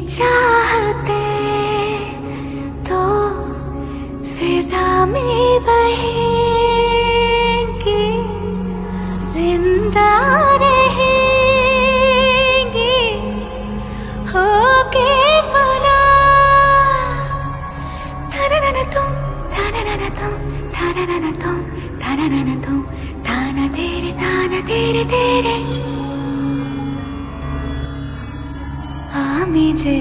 चाहते तो फिजा में बहेंगे, ज़िंदा रहेंगे। होके फना ताना तुम ताना तुम ताना तुम ताना तुम ताना तेरे ताना तेरे तेरे। আমি যে